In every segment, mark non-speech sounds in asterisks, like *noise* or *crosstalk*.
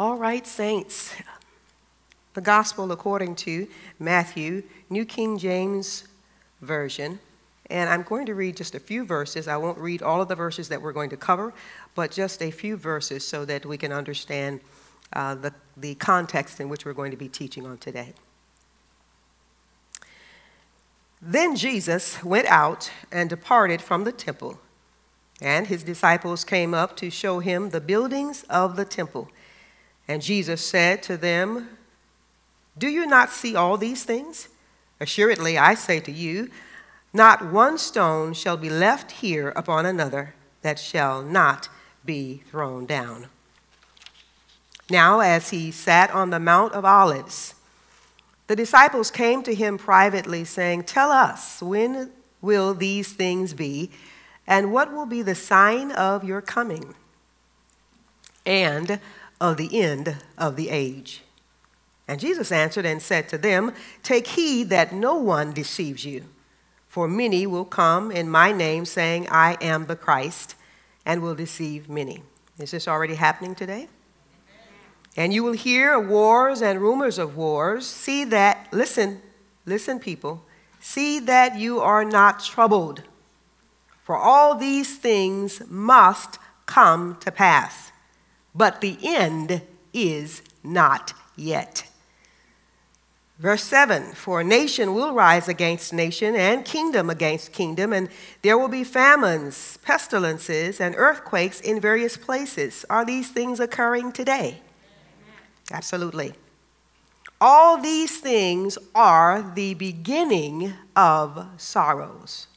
All right, saints. The Gospel according to Matthew, New King James Version. And I'm going to read just a few verses. I won't read all of the verses that we're going to cover, but just a few verses so that we can understand uh, the, the context in which we're going to be teaching on today. Then Jesus went out and departed from the temple, and his disciples came up to show him the buildings of the temple. And Jesus said to them, Do you not see all these things? Assuredly, I say to you, not one stone shall be left here upon another that shall not be thrown down. Now, as he sat on the Mount of Olives, the disciples came to him privately, saying, Tell us, when will these things be, and what will be the sign of your coming and of the end of the age? And Jesus answered and said to them, Take heed that no one deceives you, for many will come in my name, saying, I am the Christ, and will deceive many. Is this already happening today? And you will hear wars and rumors of wars. See that, listen, listen, people, see that you are not troubled. For all these things must come to pass, but the end is not yet. Verse 7 For nation will rise against nation, and kingdom against kingdom, and there will be famines, pestilences, and earthquakes in various places. Are these things occurring today? Absolutely. All these things are the beginning of sorrows.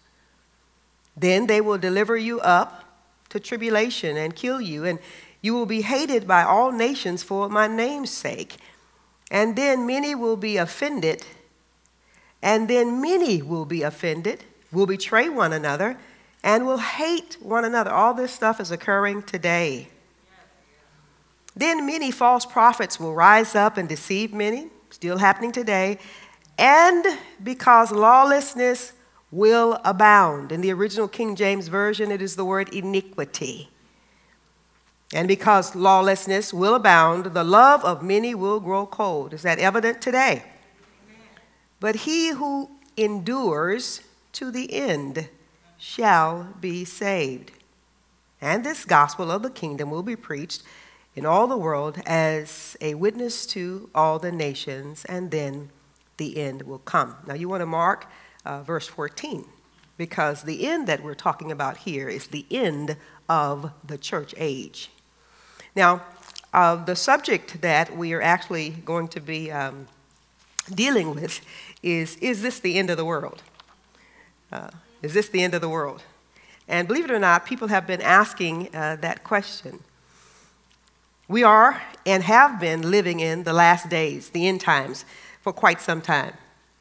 Then they will deliver you up to tribulation and kill you, and you will be hated by all nations for my name's sake. And then many will be offended, and then many will be offended, will betray one another, and will hate one another. All this stuff is occurring today. Then many false prophets will rise up and deceive many, still happening today, and because lawlessness will abound. In the original King James Version, it is the word iniquity. And because lawlessness will abound, the love of many will grow cold. Is that evident today? But he who endures to the end shall be saved. And this gospel of the kingdom will be preached in all the world as a witness to all the nations, and then the end will come. Now, you want to mark uh, verse 14, because the end that we're talking about here is the end of the church age. Now, uh, the subject that we are actually going to be um, dealing with is Is this the end of the world? Uh, is this the end of the world? And believe it or not, people have been asking uh, that question. We are and have been living in the last days, the end times, for quite some time.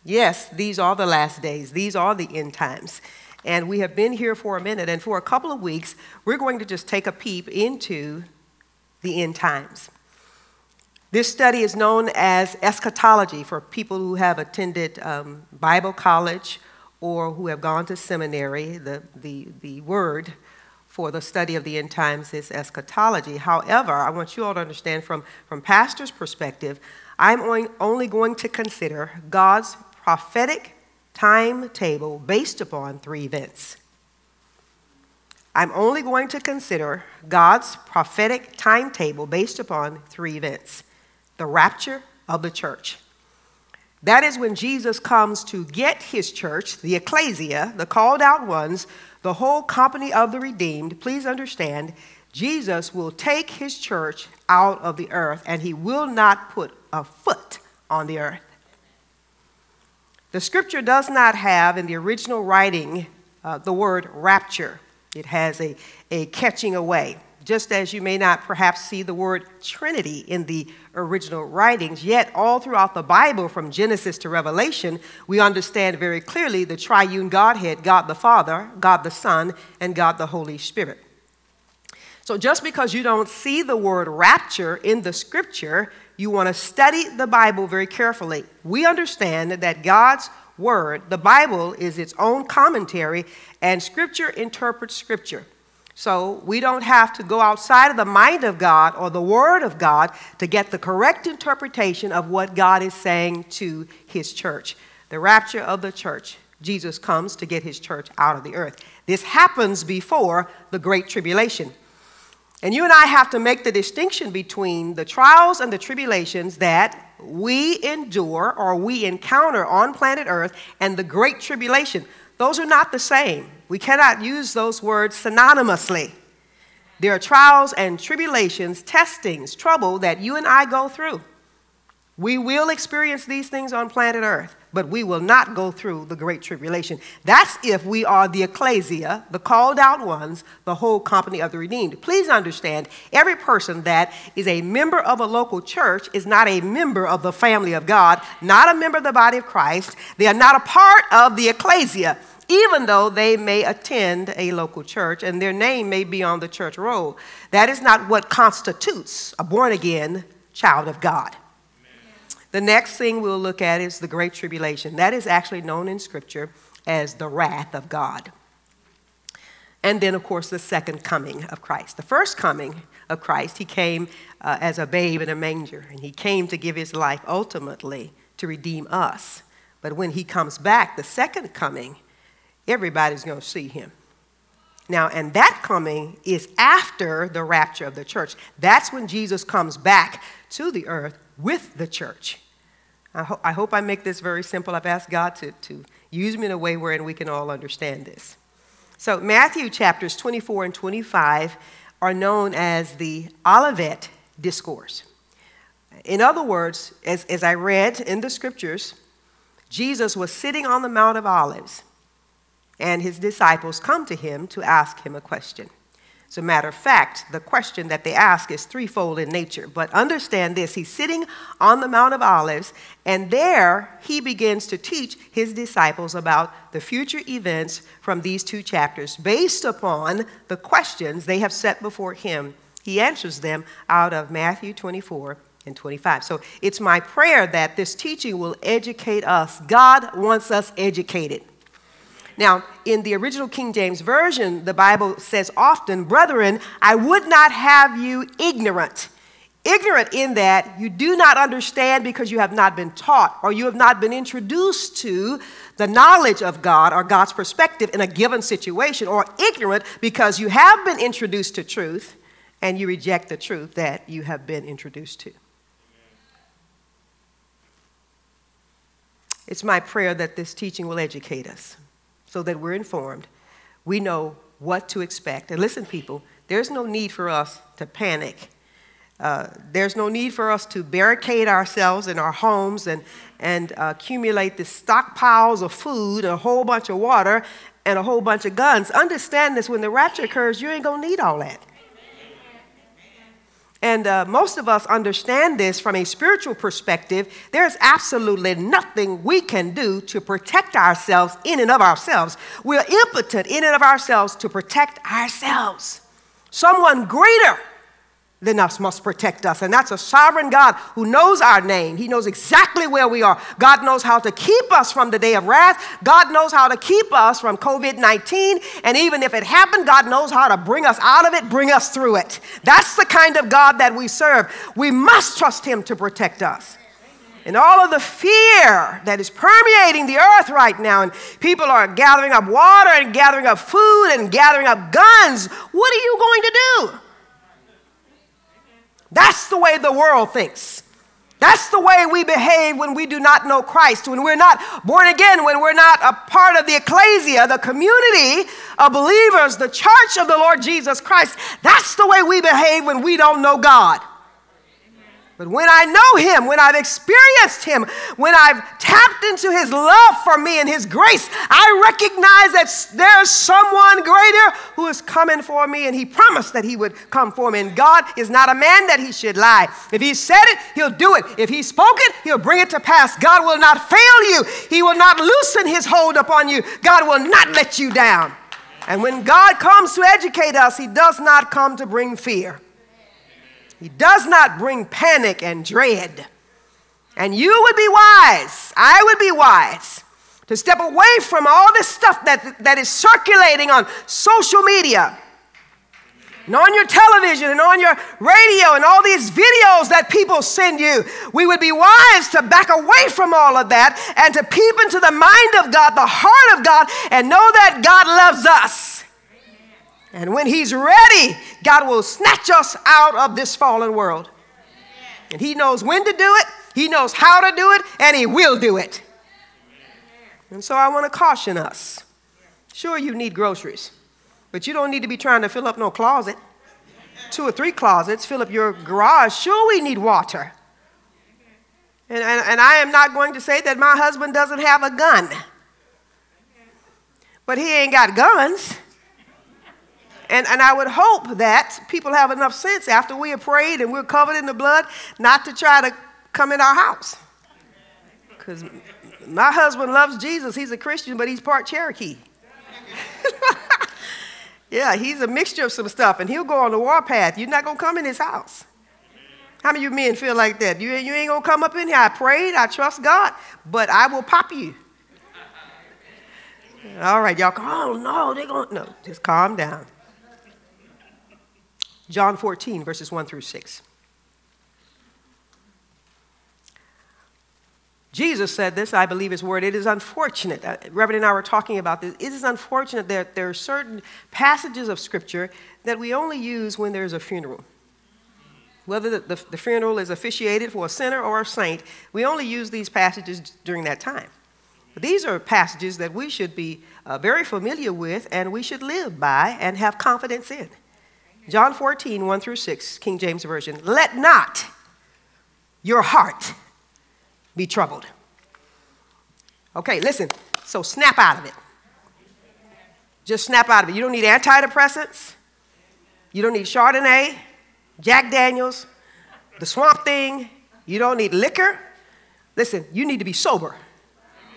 Yes, these are the last days, these are the end times. And we have been here for a minute, and for a couple of weeks, we're going to just take a peep into the end times. This study is known as eschatology for people who have attended um, Bible college or who have gone to seminary. The, the, the word for the study of the end times is eschatology. However, I want you all to understand from, from pastor's perspective, I'm only going to consider God's prophetic timetable based upon three events. I'm only going to consider God's prophetic timetable based upon three events the rapture of the church. That is when Jesus comes to get his church, the ecclesia, the called out ones, the whole company of the redeemed, please understand, Jesus will take his church out of the earth and he will not put a foot on the earth. The scripture does not have in the original writing uh, the word rapture, it has a, a catching away just as you may not perhaps see the word Trinity in the original writings, yet all throughout the Bible, from Genesis to Revelation, we understand very clearly the triune Godhead God the Father, God the Son, and God the Holy Spirit. So just because you don't see the word rapture in the scripture, you want to study the Bible very carefully. We understand that God's word. The Bible is its own commentary, and Scripture interprets Scripture. So we don't have to go outside of the mind of God or the Word of God to get the correct interpretation of what God is saying to His church. The rapture of the church. Jesus comes to get His church out of the earth. This happens before the Great Tribulation. And you and I have to make the distinction between the trials and the tribulations that we endure or we encounter on planet Earth and the Great Tribulation. Those are not the same. We cannot use those words synonymously. There are trials and tribulations, testings, trouble that you and I go through. We will experience these things on planet Earth, but we will not go through the Great Tribulation. That's if we are the ecclesia, the called out ones, the whole company of the redeemed. Please understand, every person that is a member of a local church is not a member of the family of God, not a member of the body of Christ. They are not a part of the ecclesia even though they may attend a local church and their name may be on the church roll. That is not what constitutes a born again child of God. The next thing we'll look at is the Great Tribulation. That is actually known in Scripture as the wrath of God. And then, of course, the second coming of Christ. The first coming of Christ, he came uh, as a babe in a manger, and he came to give his life ultimately to redeem us. But when he comes back, the second coming, everybody's going to see him. Now, and that coming is after the rapture of the church. That's when Jesus comes back to the earth with the church. I, ho- I hope I make this very simple. I've asked God to, to use me in a way wherein we can all understand this. So, Matthew chapters 24 and 25 are known as the Olivet Discourse. In other words, as, as I read in the scriptures, Jesus was sitting on the Mount of Olives and his disciples come to him to ask him a question. As a matter of fact, the question that they ask is threefold in nature. But understand this he's sitting on the Mount of Olives, and there he begins to teach his disciples about the future events from these two chapters based upon the questions they have set before him. He answers them out of Matthew 24 and 25. So it's my prayer that this teaching will educate us. God wants us educated. Now, in the original King James Version, the Bible says often, Brethren, I would not have you ignorant. Ignorant in that you do not understand because you have not been taught or you have not been introduced to the knowledge of God or God's perspective in a given situation, or ignorant because you have been introduced to truth and you reject the truth that you have been introduced to. It's my prayer that this teaching will educate us so that we're informed. We know what to expect. And listen, people, there's no need for us to panic. Uh, there's no need for us to barricade ourselves in our homes and, and uh, accumulate the stockpiles of food, a whole bunch of water, and a whole bunch of guns. Understand this when the rapture occurs, you ain't to need all that. And uh, most of us understand this from a spiritual perspective. There's absolutely nothing we can do to protect ourselves in and of ourselves. We're impotent in and of ourselves to protect ourselves. Someone greater than us must protect us. And that's a sovereign God who knows our name. He knows exactly where we are. God knows how to keep us from the day of wrath. God knows how to keep us from COVID 19. And even if it happened, God knows how to bring us out of it, bring us through it. That's the kind of God that we serve. We must trust Him to protect us. And all of the fear that is permeating the earth right now, and people are gathering up water and gathering up food and gathering up guns, what are you going to do? That's the way the world thinks. That's the way we behave when we do not know Christ, when we're not born again, when we're not a part of the ecclesia, the community of believers, the church of the Lord Jesus Christ. That's the way we behave when we don't know God. But when I know Him, when I've experienced Him, when I've tapped into His love for me and His grace, I recognize that there's someone greater who is coming for me, and He promised that He would come for me. And God is not a man that He should lie. If He said it, He'll do it. If He spoke it, He'll bring it to pass. God will not fail you, He will not loosen His hold upon you, God will not let you down. And when God comes to educate us, He does not come to bring fear. He does not bring panic and dread. And you would be wise, I would be wise, to step away from all this stuff that, that is circulating on social media and on your television and on your radio and all these videos that people send you. We would be wise to back away from all of that and to peep into the mind of God, the heart of God, and know that God loves us. And when He's ready, God will snatch us out of this fallen world. And He knows when to do it, He knows how to do it, and He will do it. And so I want to caution us. Sure, you need groceries, but you don't need to be trying to fill up no closet. Two or three closets, fill up your garage. Sure, we need water. And, and, and I am not going to say that my husband doesn't have a gun, but he ain't got guns. And, and I would hope that people have enough sense after we have prayed and we're covered in the blood not to try to come in our house. Because my husband loves Jesus. He's a Christian, but he's part Cherokee. *laughs* yeah, he's a mixture of some stuff, and he'll go on the warpath. You're not going to come in his house. How many of you men feel like that? You, you ain't going to come up in here. I prayed, I trust God, but I will pop you. All right, y'all, oh no, they're going to, no, just calm down. John 14, verses 1 through 6. Jesus said this, I believe his word. It is unfortunate, Reverend and I were talking about this. It is unfortunate that there are certain passages of Scripture that we only use when there's a funeral. Whether the, the, the funeral is officiated for a sinner or a saint, we only use these passages during that time. But these are passages that we should be uh, very familiar with and we should live by and have confidence in. John 14, 1 through 6, King James Version. Let not your heart be troubled. Okay, listen. So snap out of it. Just snap out of it. You don't need antidepressants. You don't need Chardonnay, Jack Daniels, the swamp thing. You don't need liquor. Listen, you need to be sober.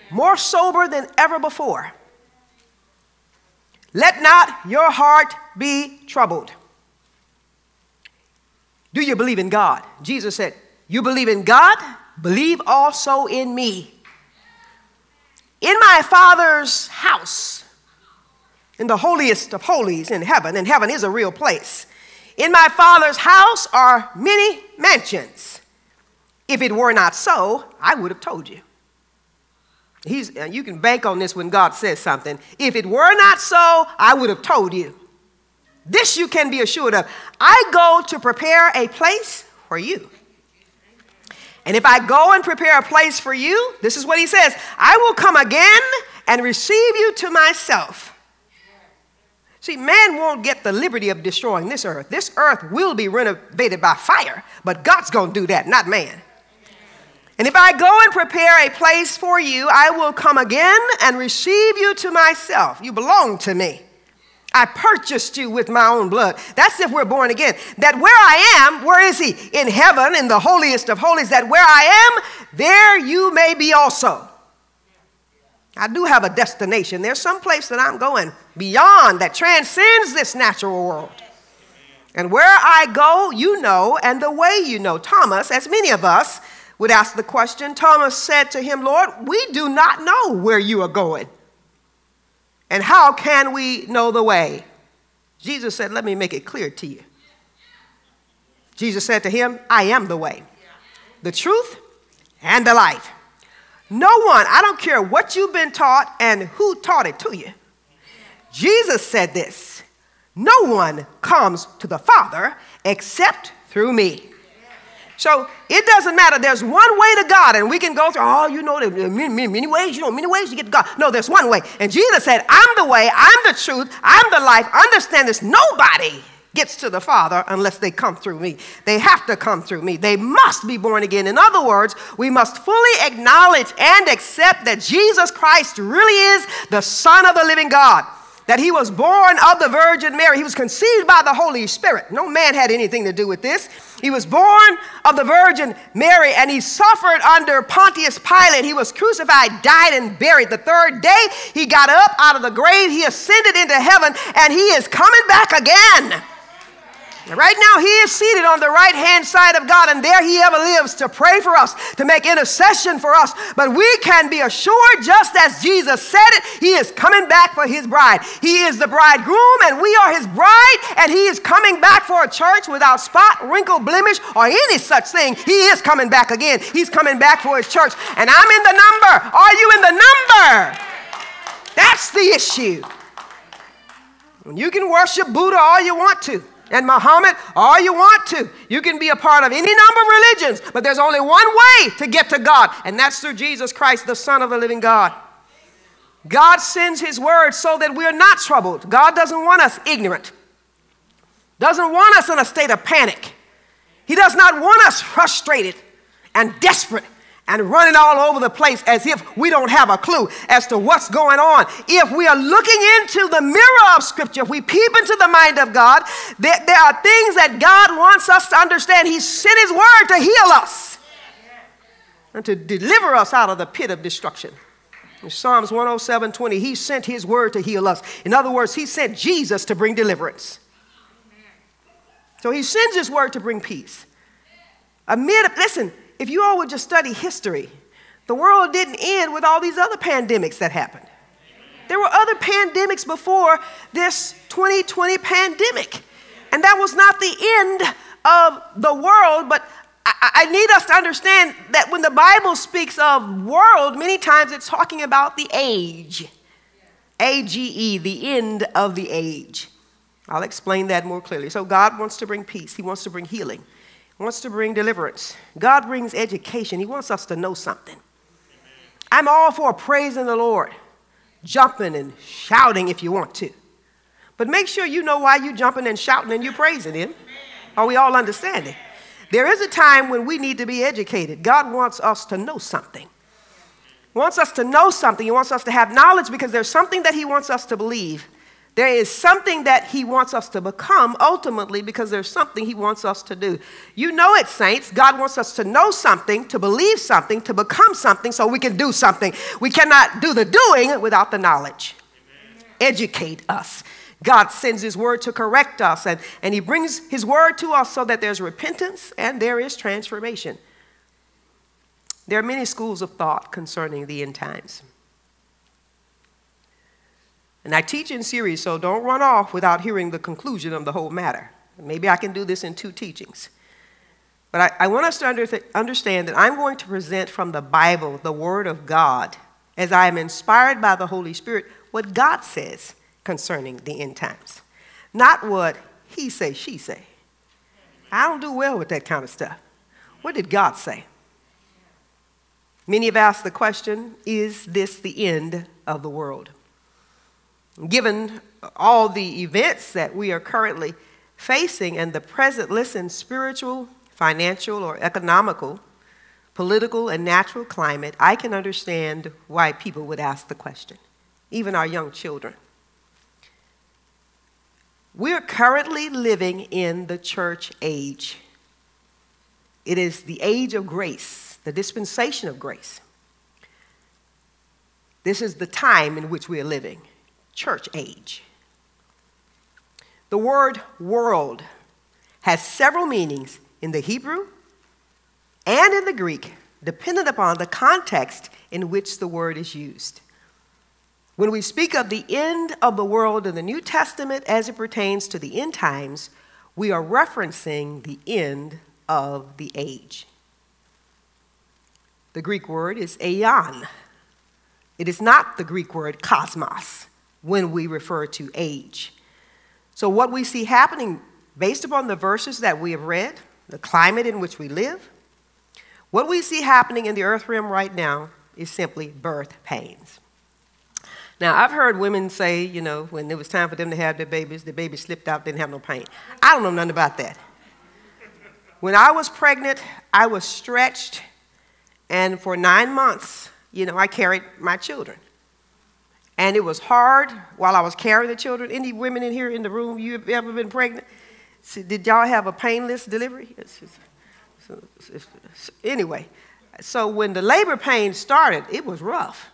More sober than ever before. Let not your heart be troubled. Do you believe in God? Jesus said, You believe in God? believe also in me. In my Father's house, in the holiest of holies in heaven, and heaven is a real place. In my Father's house are many mansions. If it were not so, I would have told you. He's, uh, you can bank on this when God says something. If it were not so, I would have told you. This you can be assured of. I go to prepare a place for you. And if I go and prepare a place for you, this is what he says I will come again and receive you to myself. See, man won't get the liberty of destroying this earth. This earth will be renovated by fire, but God's going to do that, not man. And if I go and prepare a place for you, I will come again and receive you to myself. You belong to me. I purchased you with my own blood. That's if we're born again. That where I am, where is He? In heaven, in the holiest of holies, that where I am, there you may be also. I do have a destination. There's some place that I'm going beyond that transcends this natural world. And where I go, you know, and the way you know. Thomas, as many of us would ask the question, Thomas said to him, Lord, we do not know where you are going. And how can we know the way? Jesus said, Let me make it clear to you. Jesus said to him, I am the way, the truth, and the life. No one, I don't care what you've been taught and who taught it to you. Jesus said this No one comes to the Father except through me. So it doesn't matter. There's one way to God, and we can go through, oh, you know, there are many, many ways, you know, many ways to get to God. No, there's one way. And Jesus said, I'm the way, I'm the truth, I'm the life. Understand this. Nobody gets to the Father unless they come through me. They have to come through me. They must be born again. In other words, we must fully acknowledge and accept that Jesus Christ really is the Son of the living God that he was born of the Virgin Mary. He was conceived by the Holy Spirit. No man had anything to do with this. He was born of the Virgin Mary and he suffered under Pontius Pilate. He was crucified, died, and buried. The third day, he got up out of the grave. He ascended into heaven and he is coming back again. Right now, he is seated on the right hand side of God, and there he ever lives to pray for us, to make intercession for us. But we can be assured, just as Jesus said it, he is coming back for his bride. He is the bridegroom, and we are his bride, and he is coming back for a church without spot, wrinkle, blemish, or any such thing. He is coming back again. He's coming back for his church, and I'm in the number. Are you in the number? That's the issue. You can worship Buddha all you want to and Muhammad all you want to. You can be a part of any number of religions, but there's only one way to get to God, and that's through Jesus Christ, the Son of the living God. God sends His word so that we're not troubled. God doesn't want us ignorant, doesn't want us in a state of panic. He does not want us frustrated and desperate and running all over the place as if we don't have a clue as to what's going on. If we are looking into the mirror of Scripture, if we peep into the mind of God, there, there are things that God wants us to understand. He sent His word to heal us and to deliver us out of the pit of destruction. In Psalms 107 20, He sent His word to heal us. In other words, He sent Jesus to bring deliverance. So He sends His word to bring peace. Amid, listen, if you all would just study history, the world didn't end with all these other pandemics that happened. There were other pandemics before this 2020 pandemic. And that was not the end of the world, but I, I need us to understand that when the Bible speaks of world, many times it's talking about the age. A G E, the end of the age. I'll explain that more clearly. So, God wants to bring peace, He wants to bring healing wants to bring deliverance. God brings education. He wants us to know something. I'm all for praising the Lord, jumping and shouting if you want to. But make sure you know why you're jumping and shouting and you're praising Him. Are we all understanding? There is a time when we need to be educated. God wants us to know something. He wants us to know something. He wants us to have knowledge because there's something that He wants us to believe. There is something that He wants us to become ultimately because there's something He wants us to do. You know it, saints. God wants us to know something, to believe something, to become something so we can do something. We cannot do the doing without the knowledge. Amen. Educate us. God sends His word to correct us, and, and He brings His word to us so that there's repentance and there is transformation. There are many schools of thought concerning the end times. And I teach in series, so don't run off without hearing the conclusion of the whole matter. Maybe I can do this in two teachings. But I, I want us to under, understand that I'm going to present from the Bible, the Word of God, as I am inspired by the Holy Spirit, what God says concerning the end times. Not what he say, she say. I don't do well with that kind of stuff. What did God say? Many have asked the question is this the end of the world? Given all the events that we are currently facing and the present, listen, spiritual, financial, or economical, political, and natural climate, I can understand why people would ask the question, even our young children. We're currently living in the church age. It is the age of grace, the dispensation of grace. This is the time in which we are living church age. The word world has several meanings in the Hebrew and in the Greek, dependent upon the context in which the word is used. When we speak of the end of the world in the New Testament as it pertains to the end times, we are referencing the end of the age. The Greek word is aeon. It is not the Greek word cosmos when we refer to age. So, what we see happening based upon the verses that we have read, the climate in which we live, what we see happening in the earth realm right now is simply birth pains. Now, I've heard women say, you know, when it was time for them to have their babies, the baby slipped out, didn't have no pain. I don't know nothing about that. When I was pregnant, I was stretched, and for nine months, you know, I carried my children. And it was hard while I was carrying the children. Any women in here in the room, you ever been pregnant? Did y'all have a painless delivery? Anyway, so when the labor pain started, it was rough.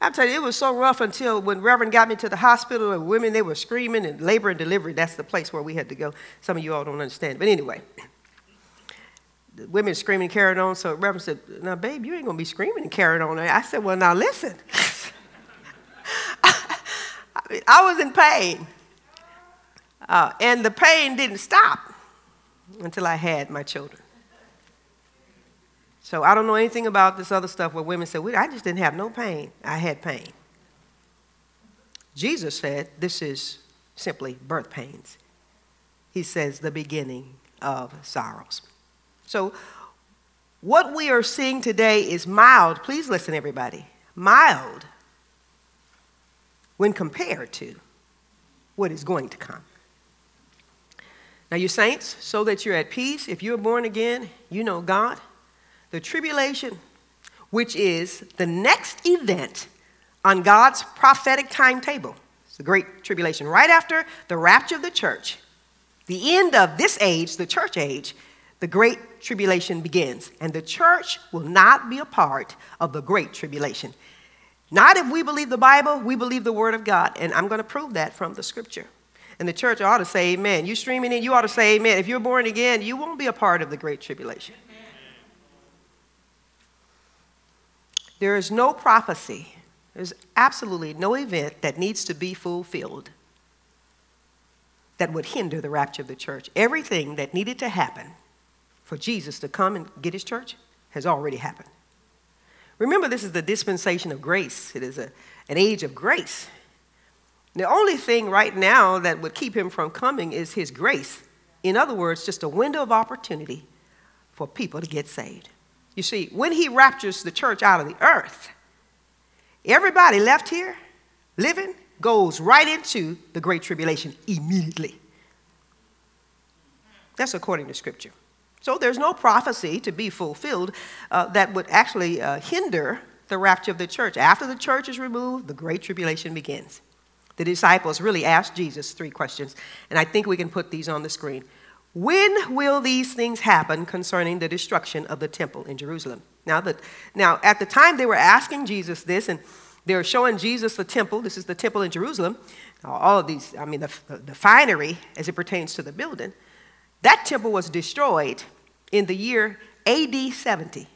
I'm telling you, it was so rough until when Reverend got me to the hospital and women, they were screaming and labor and delivery. That's the place where we had to go. Some of you all don't understand. But anyway, the women screaming and carrying on. So Reverend said, Now, babe, you ain't going to be screaming and carrying on. I said, Well, now listen. *laughs* I, was in pain. Uh, and the pain didn't stop until I had my children. So I don't know anything about this other stuff where women say, I just didn't have no pain. I had pain. Jesus said this is simply birth pains. He says the beginning of sorrows. So what we are seeing today is mild. Please listen, everybody. Mild when compared to what is going to come. Now, you saints, so that you're at peace, if you're born again, you know God, the tribulation, which is the next event on God's prophetic timetable. It's the great tribulation. Right after the rapture of the church, the end of this age, the church age, the great tribulation begins. And the church will not be a part of the great tribulation. Not if we believe the Bible, we believe the Word of God. And I'm going to prove that from the scripture. And the church ought to say amen. You streaming in, you ought to say amen. If you're born again, you won't be a part of the great tribulation. There is no prophecy, there's absolutely no event that needs to be fulfilled that would hinder the rapture of the church. Everything that needed to happen for Jesus to come and get his church has already happened. Remember, this is the dispensation of grace, it is a, an age of grace. The only thing right now that would keep him from coming is his grace. In other words, just a window of opportunity for people to get saved. You see, when he raptures the church out of the earth, everybody left here living goes right into the great tribulation immediately. That's according to scripture. So there's no prophecy to be fulfilled uh, that would actually uh, hinder the rapture of the church. After the church is removed, the great tribulation begins. The disciples really asked Jesus three questions, and I think we can put these on the screen. When will these things happen concerning the destruction of the temple in Jerusalem? Now, the, now, at the time they were asking Jesus this, and they were showing Jesus the temple. This is the temple in Jerusalem. All of these, I mean, the, the finery as it pertains to the building. That temple was destroyed in the year AD 70.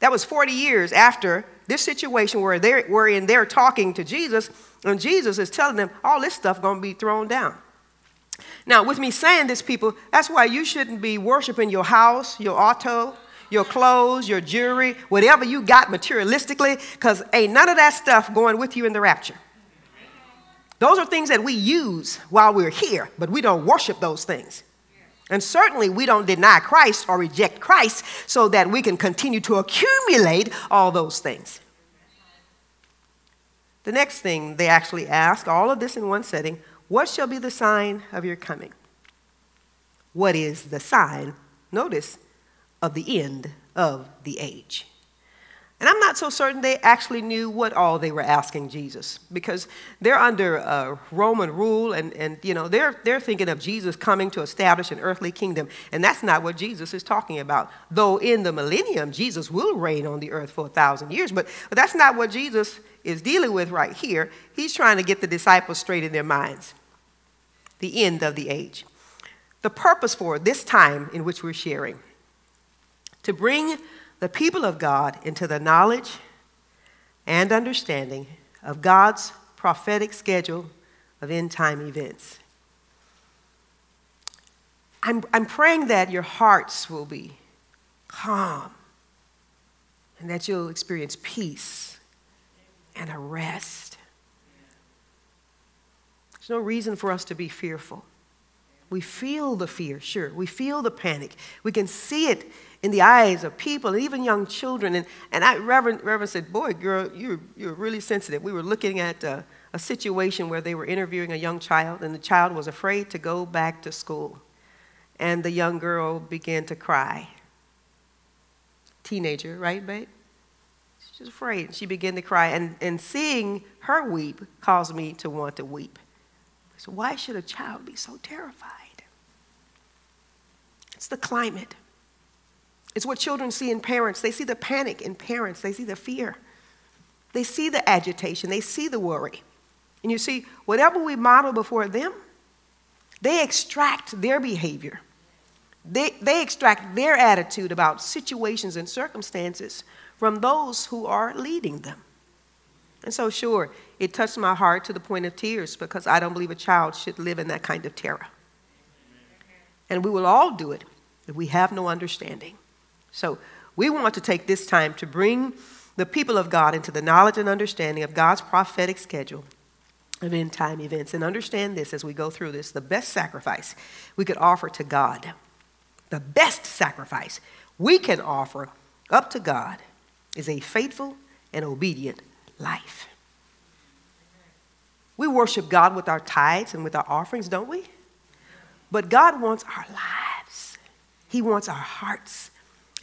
That was 40 years after this situation where they're, wherein they're talking to Jesus, and Jesus is telling them all this stuff going to be thrown down. Now, with me saying this, people, that's why you shouldn't be worshiping your house, your auto, your clothes, your jewelry, whatever you got materialistically, because ain't none of that stuff going with you in the rapture. Those are things that we use while we're here, but we don't worship those things. And certainly we don't deny Christ or reject Christ so that we can continue to accumulate all those things. The next thing they actually ask, all of this in one setting, what shall be the sign of your coming? What is the sign, notice, of the end of the age? And I'm not so certain they actually knew what all they were asking Jesus because they're under uh, Roman rule and, and you know, they're, they're thinking of Jesus coming to establish an earthly kingdom. And that's not what Jesus is talking about. Though in the millennium, Jesus will reign on the earth for a thousand years. But, but that's not what Jesus is dealing with right here. He's trying to get the disciples straight in their minds. The end of the age. The purpose for this time in which we're sharing to bring the people of God into the knowledge and understanding of God's prophetic schedule of end time events. I'm, I'm praying that your hearts will be calm and that you'll experience peace and a rest. There's no reason for us to be fearful. We feel the fear, sure. We feel the panic. We can see it in the eyes of people, even young children. And, and I, Reverend, Reverend said, Boy, girl, you're, you're really sensitive. We were looking at a, a situation where they were interviewing a young child, and the child was afraid to go back to school. And the young girl began to cry. Teenager, right, babe? She's afraid. She began to cry. And, and seeing her weep caused me to want to weep. So, why should a child be so terrified? It's the climate. It's what children see in parents. They see the panic in parents, they see the fear. they see the agitation, they see the worry. And you see, whatever we model before them, they extract their behavior. They, they extract their attitude about situations and circumstances from those who are leading them. And so, sure, it touched my heart to the point of tears because I don't believe a child should live in that kind of terror. And we will all do it if we have no understanding. So, we want to take this time to bring the people of God into the knowledge and understanding of God's prophetic schedule of end time events. And understand this as we go through this the best sacrifice we could offer to God, the best sacrifice we can offer up to God is a faithful and obedient life. We worship God with our tithes and with our offerings, don't we? But God wants our lives, He wants our hearts.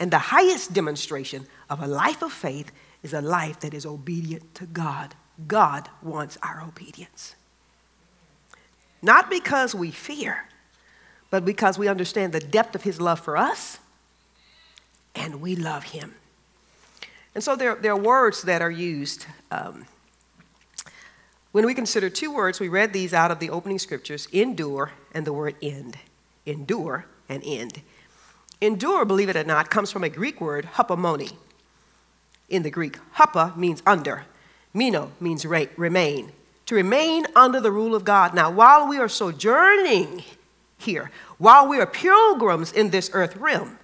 And the highest demonstration of a life of faith is a life that is obedient to God. God wants our obedience. Not because we fear, but because we understand the depth of His love for us and we love Him. And so there, there are words that are used. Um, when we consider two words, we read these out of the opening scriptures endure and the word end. Endure and end. Endure, believe it or not, comes from a Greek word, hupomone. In the Greek, hupa means under, meno means remain. To remain under the rule of God. Now, while we are sojourning here, while we are pilgrims in this earth realm,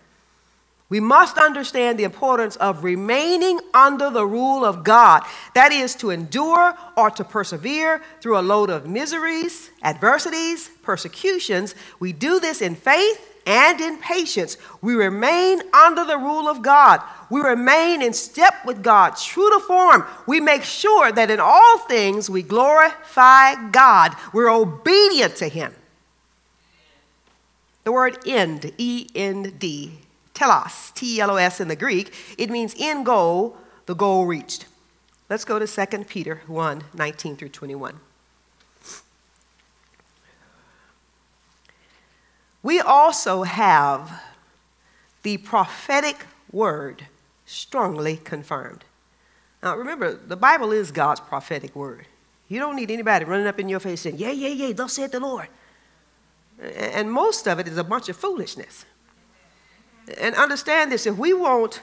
we must understand the importance of remaining under the rule of God. That is, to endure or to persevere through a load of miseries, adversities, persecutions. We do this in faith and in patience. We remain under the rule of God. We remain in step with God, true to form. We make sure that in all things we glorify God. We're obedient to Him. The word end, E N D, telos, T L O S in the Greek, it means in goal, the goal reached. Let's go to 2 Peter 1 19 through 21. We also have the prophetic word strongly confirmed. Now remember, the Bible is God's prophetic word. You don't need anybody running up in your face saying, Yeah, yeah, yeah, thus said the Lord. And most of it is a bunch of foolishness. And understand this if we won't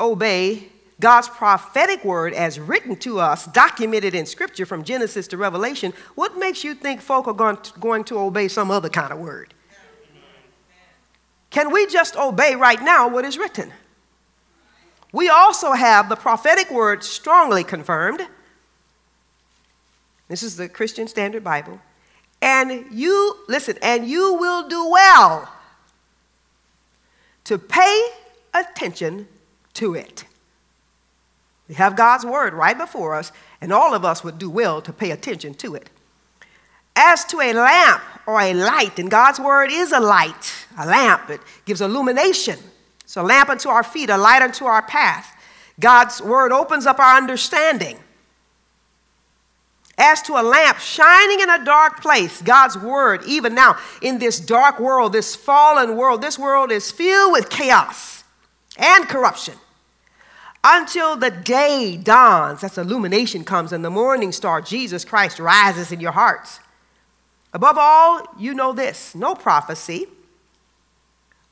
obey God's prophetic word as written to us, documented in Scripture from Genesis to Revelation, what makes you think folk are going to, obey some other kind of word? Can we just obey right now what is written? We also have the prophetic word strongly confirmed. This is the Christian Standard Bible. And you, listen, and you will do well to pay attention to it. We have God's word right before us, and all of us would do well to pay attention to it. As to a lamp or a light, and God's word is a light, a lamp, it gives illumination. It's a lamp unto our feet, a light unto our path. God's word opens up our understanding. As to a lamp shining in a dark place, God's word, even now in this dark world, this fallen world, this world is filled with chaos and corruption until the day dawns. That's illumination comes and the morning star, Jesus Christ, rises in your hearts. Above all, you know this no prophecy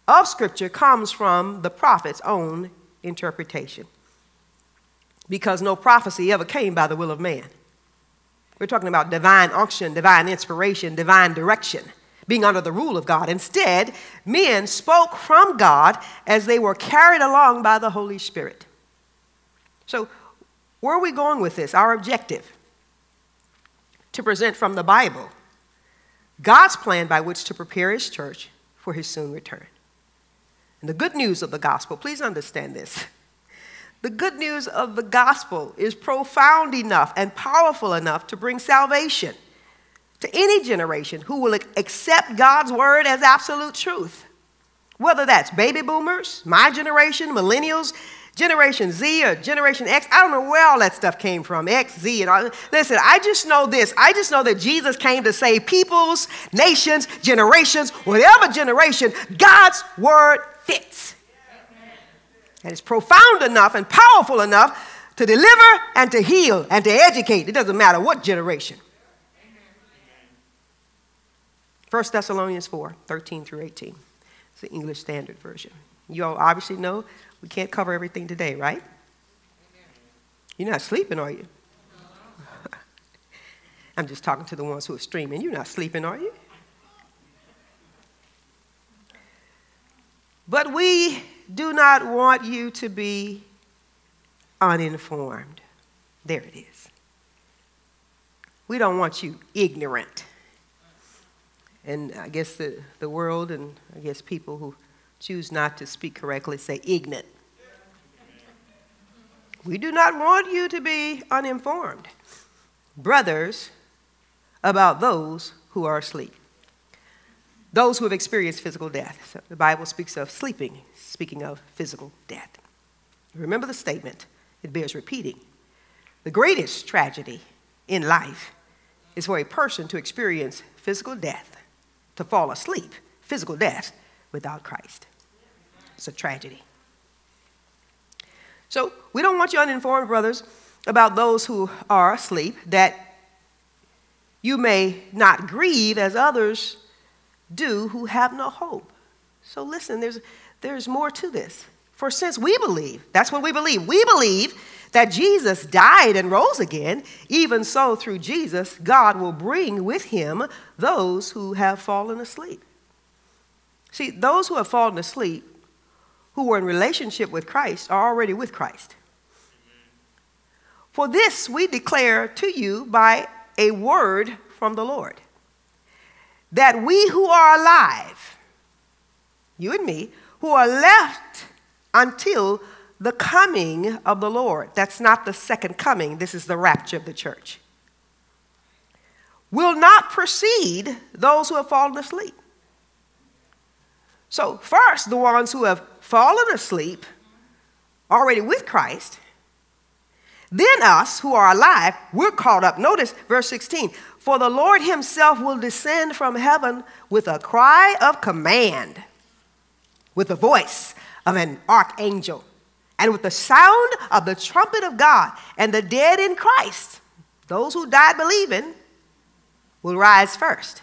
of Scripture comes from the prophet's own interpretation. Because no prophecy ever came by the will of man. We're talking about divine unction, divine inspiration, divine direction, being under the rule of God. Instead, men spoke from God as they were carried along by the Holy Spirit. So, where are we going with this? Our objective to present from the Bible God's plan by which to prepare his church for his soon return. And the good news of the gospel, please understand this. The good news of the gospel is profound enough and powerful enough to bring salvation to any generation who will accept God's word as absolute truth. Whether that's baby boomers, my generation, millennials, Generation Z or Generation X, I don't know where all that stuff came from, X, Z, and all. Listen, I just know this. I just know that Jesus came to save peoples, nations, generations, whatever generation, God's word fits. And it's profound enough and powerful enough to deliver and to heal and to educate. It doesn't matter what generation. 1 Thessalonians 4 13 through 18. It's the English Standard Version. You all obviously know we can't cover everything today, right? You're not sleeping, are you? *laughs* I'm just talking to the ones who are streaming. You're not sleeping, are you? But we do not want you to be uninformed. There it is. We don't want you ignorant. And I guess the, the world and I guess people who choose not to speak correctly say ignorant. We do not want you to be uninformed, brothers, about those who are asleep, those who have experienced physical death. So the Bible speaks of sleeping, speaking of physical death. Remember the statement, it bears repeating. The greatest tragedy in life is for a person to experience physical death, to fall asleep, physical death, without Christ. It's a tragedy. So we don't want you uninformed, brothers, about those who are asleep, that you may not grieve as others do who have no hope. So listen, there's, there's more to this. For since we believe, that's what we believe, we believe that Jesus died and rose again, even so through Jesus, God will bring with him those who have fallen asleep. See, those who have fallen asleep who were in relationship with Christ are already with Christ. For this we declare to you by a word from the Lord that we who are alive, you and me, who are left until the coming of the Lord, that's not the second coming, this is the rapture of the church, will not precede those who have fallen asleep. So, first, the ones who have fallen asleep, already with Christ. Then, us who are alive, we're caught up. Notice verse 16 For the Lord himself will descend from heaven with a cry of command, with the voice of an archangel, and with the sound of the trumpet of God, and the dead in Christ, those who died believing, will rise first.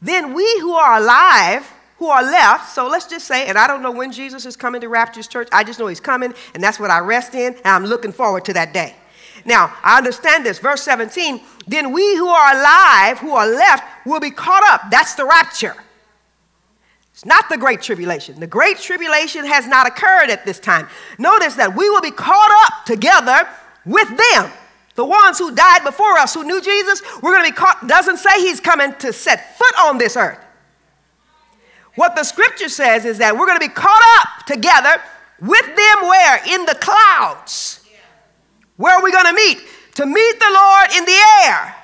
Then we who are alive, who are left. So let's just say, and I don't know when Jesus is coming to Rapture's church. I just know he's coming, and that's what I rest in, and I'm looking forward to that day. Now, I understand this. Verse 17, then we who are alive, who are left, will be caught up. That's the rapture. It's not the great tribulation. The great tribulation has not occurred at this time. Notice that we will be caught up together with them. The ones who died before us, who knew Jesus, we're going to be caught. Doesn't say he's coming to set foot on this earth. What the scripture says is that we're going to be caught up together with them where? In the clouds. Where are we going to meet? To meet the Lord in the air.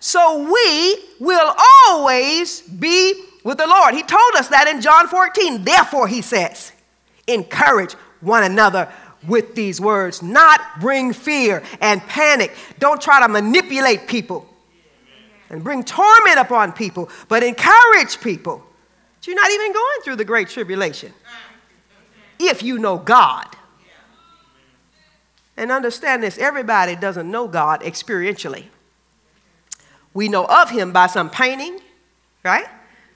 So we will always be with the Lord. He told us that in John 14. Therefore, he says, encourage one another with these words, not bring fear and panic. Don't try to manipulate people and bring torment upon people, but encourage people. You're not even going through the great tribulation if you know God. And understand this everybody doesn't know God experientially. We know of Him by some painting, right?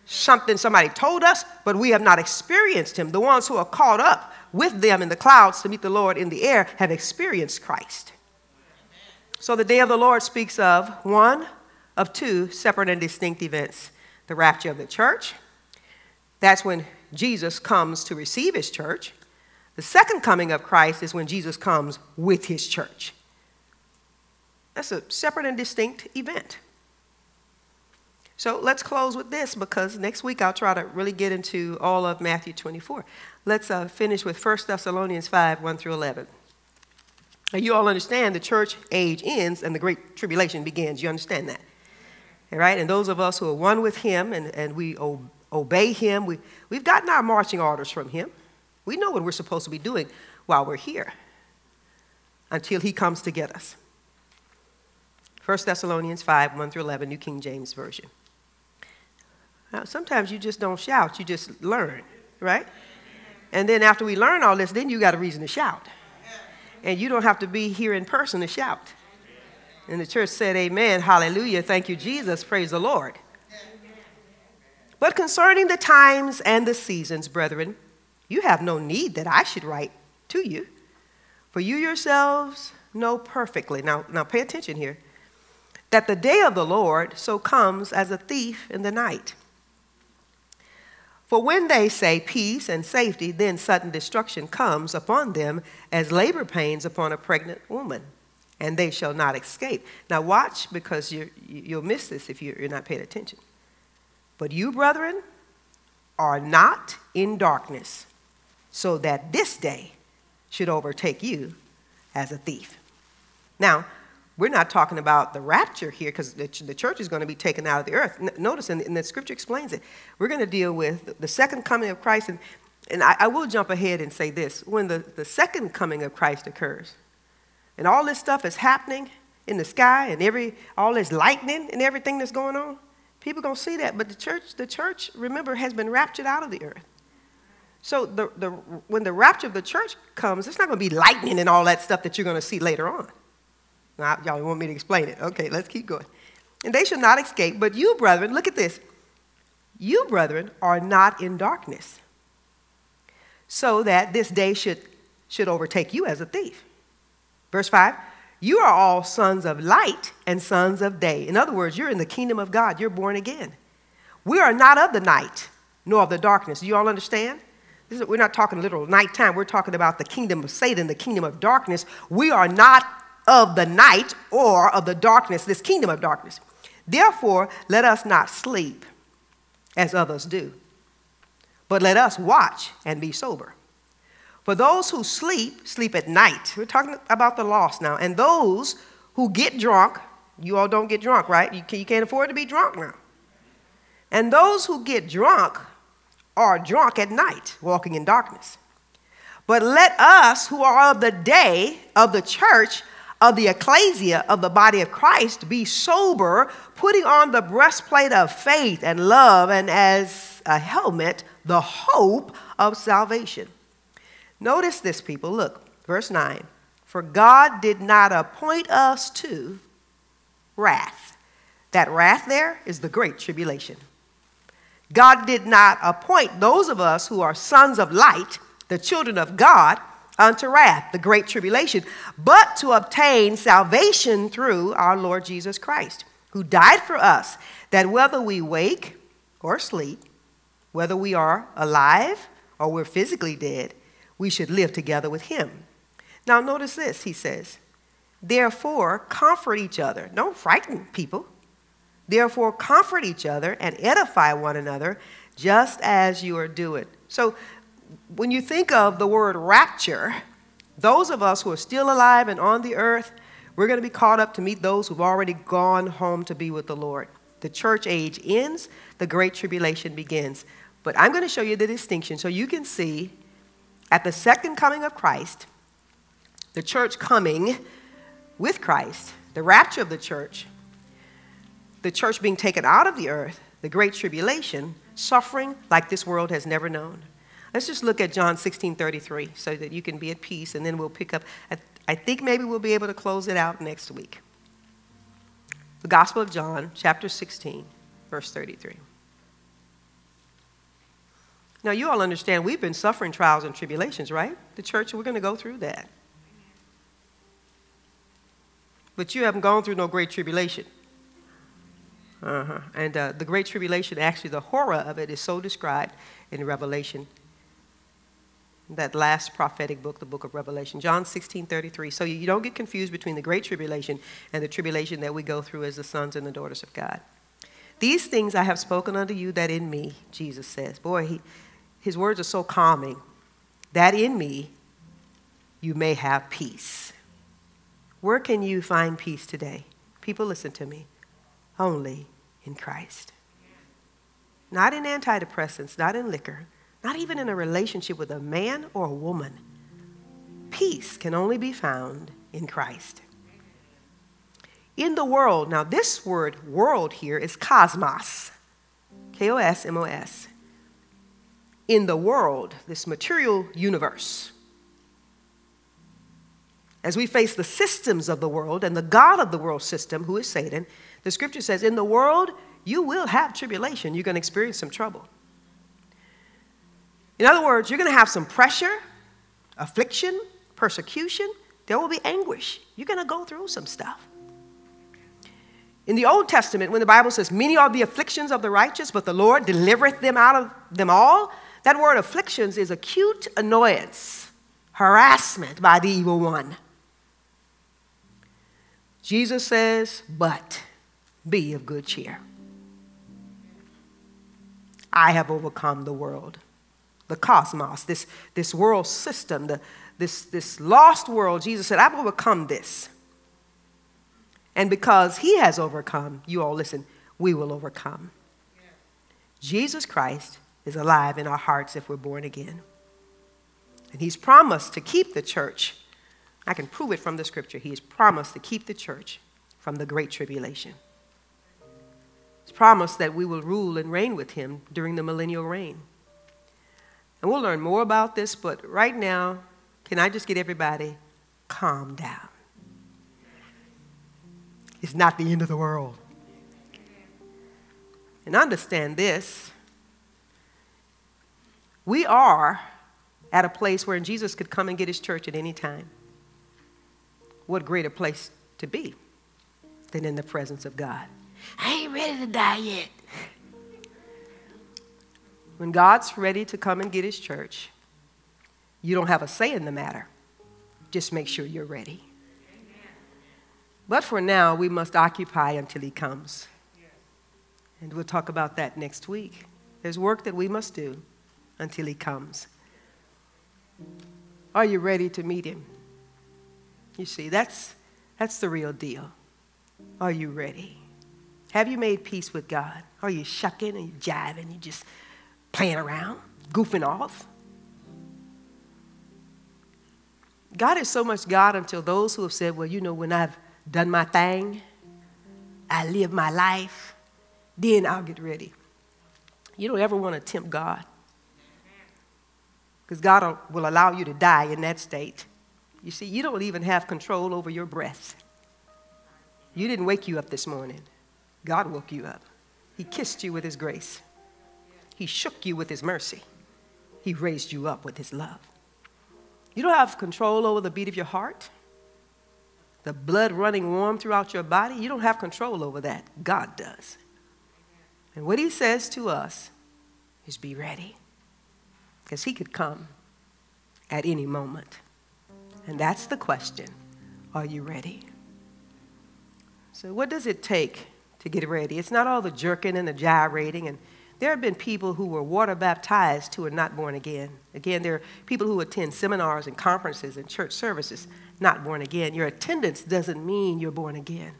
Something somebody told us, but we have not experienced Him. The ones who are caught up with them in the clouds to meet the Lord in the air have experienced Christ. So the day of the Lord speaks of one of two separate and distinct events the rapture of the church that's when Jesus comes to receive his church. The second coming of Christ is when Jesus comes with his church. That's a separate and distinct event. So let's close with this because next week I'll try to really get into all of Matthew 24. Let's uh, finish with 1 Thessalonians 5 1 through 11. Now, you all understand the church age ends and the great tribulation begins. You understand that? All right? And those of us who are one with him and, and we obey Him. We, we've gotten our marching orders from Him. We know what we're supposed to be doing while we're here until He comes to get us. 1 Thessalonians 5 1 through 11, New King James Version. Now, sometimes you just don't shout, you just learn, right? And then after we learn all this, then you got a reason to shout. And you don't have to be here in person to shout. And the church said, Amen. Hallelujah. Thank you, Jesus. Praise the Lord. But concerning the times and the seasons, brethren, you have no need that I should write to you. For you yourselves know perfectly. Now, now pay attention here. That the day of the Lord so comes as a thief in the night. For when they say peace and safety, then sudden destruction comes upon them as labor pains upon a pregnant woman, and they shall not escape. Now, watch because you will miss this if you're not paying attention. But you, brethren, are not in darkness, so that this day should overtake you as a thief. Now, we're not talking about the rapture here because the, the, church is going to be taken out of the earth. N- notice, and, the scripture explains it. We're going to deal with the second coming of Christ. And, and I, I, will jump ahead and say this when the, the second coming of Christ occurs, and all this stuff is happening in the sky, and every, all this lightning and everything that's going on, people going to see that. But the church, the church, remember, has been raptured out of the earth. So the, the, when the rapture of the church comes, it's not going to be lightning and all that stuff that you're going to see later on. Now, y'all want me to explain it. Okay, let's keep going. And they shall not escape, but you, brethren, look at this. You, brethren, are not in darkness, so that this day should, should overtake you as a thief. Verse 5 You are all sons of light and sons of day. In other words, you're in the kingdom of God, you're born again. We are not of the night, nor of the darkness. Do you all understand? Is, we're not talking literal nighttime. We're talking about the kingdom of Satan, the kingdom of darkness. We are not of the night or of the darkness, this kingdom of darkness. Therefore, let us not sleep as others do, but let us watch and be sober. For those who sleep, sleep at night. We're talking about the lost now. And those who get drunk, you all don't get drunk, right? You, can, you can't afford to be drunk now. And those who get drunk are drunk at night, walking in darkness. But let us who are of the day of the church of the ecclesia of the body of Christ be sober, putting on the breastplate of faith and love, and as a helmet, the hope of salvation. Notice this, people. Look, verse 9. For God did not appoint us to wrath. That wrath there is the great tribulation. God did not appoint those of us who are sons of light, the children of God, unto wrath, the great tribulation, but to obtain salvation through our Lord Jesus Christ, who died for us, that whether we wake or sleep, whether we are alive or we're physically dead, we should live together with him. Now, notice this, he says, therefore, comfort each other. Don't frighten people. Therefore, comfort each other and edify one another, just as you are doing. So, when you think of the word rapture, those of us who are still alive and on the earth, we're going to be caught up to meet those who've already gone home to be with the Lord. The church age ends, the great tribulation begins. But I'm going to show you the distinction so you can see at the second coming of Christ, the church coming with Christ, the rapture of the church, the church being taken out of the earth, the great tribulation, suffering like this world has never known. Let's just look at John 16 33 so that you can be at peace, and then we'll pick up. I think maybe we'll be able to close it out next week. The Gospel of John, chapter 16, verse 33. Now, you all understand we've been suffering trials and tribulations, right? The church, we're going to go through that. But you haven't gone through no great tribulation. Uh-huh. And uh, the great tribulation, actually, the horror of it is so described in Revelation that last prophetic book, the book of Revelation, John 16 33. So you don't get confused between the great tribulation and the tribulation that we go through as the sons and the daughters of God. These things I have spoken unto you that in me, Jesus says. Boy, he, his words are so calming. That in me you may have peace. Where can you find peace today? People, listen to me. Only in Christ. Not in antidepressants, not in liquor, not even in a relationship with a man or a woman. Peace can only be found in Christ. In the world, now this word world here is cosmos, K O S M O S. In the world, this material universe, as we face the systems of the world and the God of the world system, who is Satan, the scripture says, In the world, you will have tribulation. You're going to experience some trouble. In other words, you're going to have some pressure, affliction, persecution. There will be anguish. You're going to go through some stuff. In the Old Testament, when the Bible says, Many are the afflictions of the righteous, but the Lord delivereth them out of them all, that word afflictions is acute annoyance, harassment by the evil one. Jesus says, But be of good cheer. I have overcome the world, the cosmos, this, this world system, the, this, this lost world. Jesus said, I've overcome this. And because he has overcome, you all listen, we will overcome. Jesus Christ is alive in our hearts if we're born again. And he's promised to keep the church. I can prove it from the scripture. He has promised to keep the church from the great tribulation. Promised that we will rule and reign with him during the millennial reign. And we'll learn more about this, but right now, can I just get everybody calm down? It's not the end of the world. And understand this we are at a place where Jesus could come and get his church at any time. What greater place to be than in the presence of God? I ain't ready to die yet. When God's ready to come and get his church, you don't have a say in the matter. Just make sure you're ready. But for now, we must occupy until he comes. And we'll talk about that next week. There's work that we must do until he comes. Are you ready to meet him? You see, that's, that's the real deal. Are you ready? Have you made peace with God? Are you shucking and you jiving, you just playing around, goofing off? God is so much God until those who have said, well, you know, when I've done my thing, I live my life, then I'll get ready. You don't ever want to tempt God. Because God will allow you to die in that state. You see, you don't even have control over your breath. You didn't wake you up this morning. God woke you up. He kissed you with His grace. He shook you with His mercy. He raised you up with His love. You don't have control over the beat of your heart the blood running warm throughout your body, you don't have control over that. God does. And what he says to us is be ready. Because he could come at any moment. And that's the question Are you ready? So, what does it take to get ready? It's not all the jerking and the gyrating. And there have been people who were water baptized who are not born again. Again, there are people who attend seminars and conferences and church services not born again. Your attendance doesn't mean you're born again.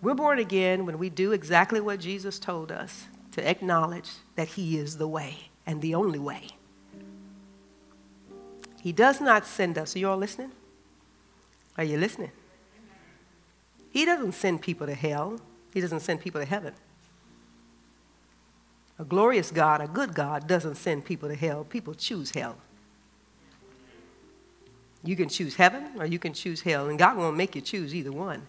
We're born again when we do exactly what Jesus told us to acknowledge that He is the way and the only way. He does not send us. Are you all listening? Are you listening? He doesn't send people to hell, He doesn't send people to heaven. A glorious God, a good God, doesn't send people to hell. People choose hell. You can choose heaven or you can choose hell, and God won't make you choose either one.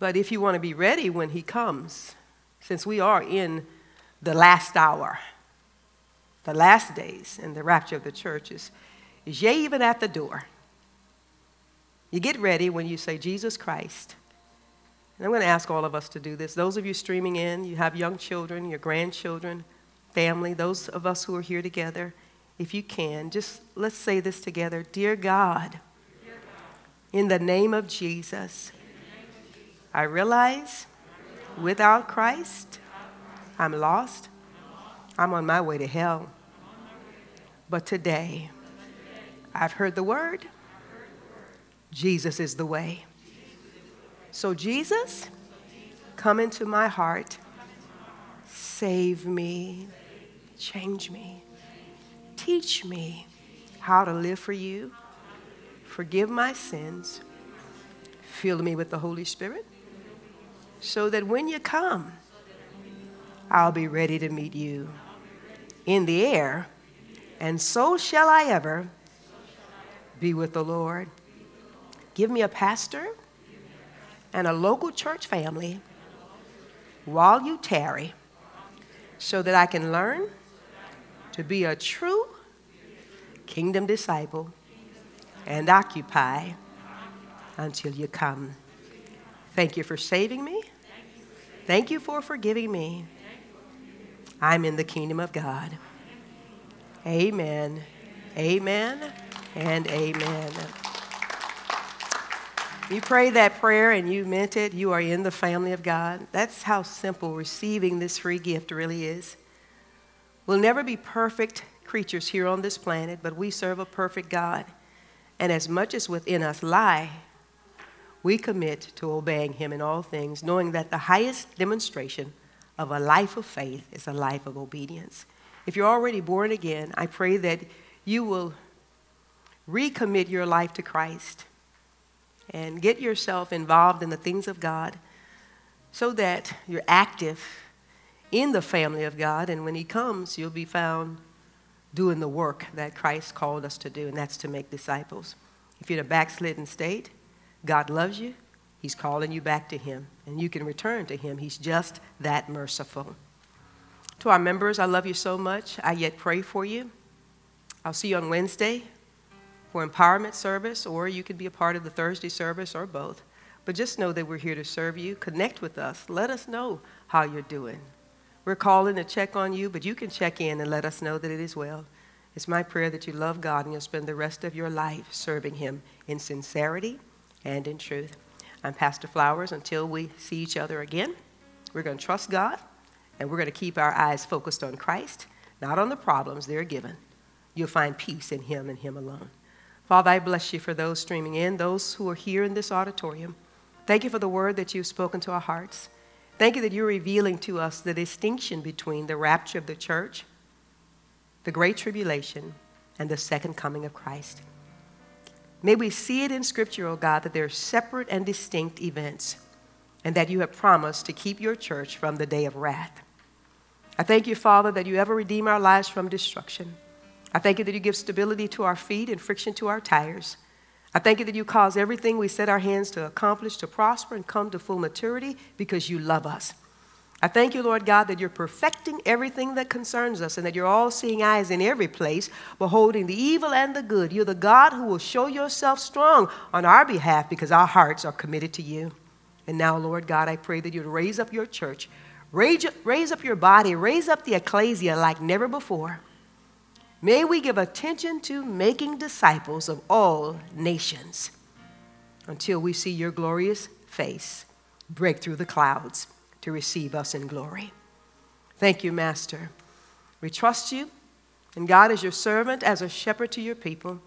But if you want to be ready when He comes, since we are in the last hour, the last days, and the rapture of the church is, is yea, even at the door. You get ready when you say, Jesus Christ. And I'm going to ask all of us to do this. Those of you streaming in, you have young children, your grandchildren, family, those of us who are here together if you can, just let's say this together. Dear God, in the name of Jesus, I realize without Christ, I'm lost. I'm on my way to hell. But today, I've heard the word. Jesus is the way. So, Jesus, come into my heart. Save me. Change me. Teach me how to live for you. Forgive my sins. Fill me with the Holy Spirit so that when you come, I'll be ready to meet you in the air. And so shall I ever be with the Lord. Give me a pastor and a local church family while you tarry so that I can learn to be a true kingdom disciple and occupy until you come. Thank you for saving me. Thank you for forgiving me. I'm in the kingdom of God. Amen. Amen and amen. You pray that prayer and you meant it, you are in the family of God. That's how simple receiving this free gift really is. We'll never be perfect creatures here on this planet, but we serve a perfect God. And as much as within us lie, we commit to obeying Him in all things, knowing that the highest demonstration of a life of faith is a life of obedience. If you're already born again, I pray that you will recommit your life to Christ and get yourself involved in the things of God so that you're active in the family of God. And when He comes, you'll be found doing the work that Christ called us to do, and that's to make disciples. If you're in a backslidden state, God loves you. He's calling you back to Him, and you can return to Him. He's just that merciful. To our members, I love you so much. I yet pray for you. I'll see you on Wednesday for empowerment service, or you could be a part of the Thursday service, or both. But just know that we're here to serve you. Connect with us. Let us know how you're doing. We're calling to check on you, but you can check in and let us know that it is well. It's my prayer that you love God and you'll spend the rest of your life serving Him in sincerity and in truth. I'm Pastor Flowers. Until we see each other again, we're going to trust God and we're going to keep our eyes focused on Christ, not on the problems they're given. You'll find peace in Him and Him alone. Father, I bless you for those streaming in, those who are here in this auditorium. Thank you for the word that you've spoken to our hearts. Thank you that you're revealing to us the distinction between the rapture of the church, the great tribulation, and the second coming of Christ. May we see it in Scripture, O oh God, that they're separate and distinct events, and that you have promised to keep your church from the day of wrath. I thank you, Father, that you ever redeem our lives from destruction. I thank you that you give stability to our feet and friction to our tires. I thank you that you cause everything we set our hands to accomplish to prosper and come to full maturity because you love us. I thank you, Lord God, that you're perfecting everything that concerns us and that you're all seeing eyes in every place, beholding the evil and the good. You're the God who will show yourself strong on our behalf because our hearts are committed to you. And now, Lord God, I pray that you'd raise up your church, raise, raise up your body, raise up the ecclesia like never before. May we give attention to making disciples of all nations until we see your glorious face break through the clouds to receive us in glory. Thank you, Master. We trust you, and God is your servant as a shepherd to your people.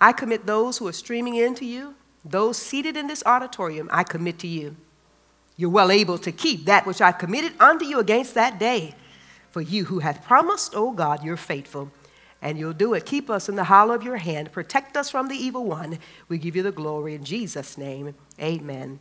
I commit those who are streaming into you, those seated in this auditorium, I commit to you. You're well able to keep that which I've committed unto you against that day. For you who hath promised, O God, you're faithful and you'll do it. Keep us in the hollow of your hand. Protect us from the evil one. We give you the glory in Jesus' name. Amen.